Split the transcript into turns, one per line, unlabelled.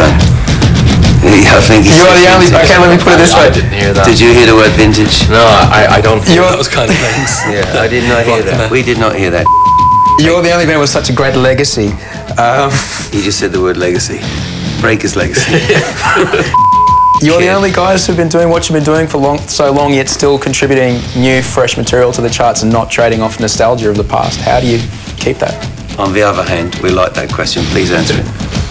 I think
You are the only. Okay, let me put it this
I
way.
didn't hear that.
Did you hear the word vintage?
No, I, I don't feel
You're-
those kind of things.
Yeah, I did not hear that. We did not hear that.
You're the only band with such a great legacy. Um,
he just said the word legacy. Break his legacy.
you're the only guys who've been doing what you've been doing for long, so long, yet still contributing new, fresh material to the charts and not trading off nostalgia of the past. How do you keep that?
On the other hand, we like that question. Please answer it.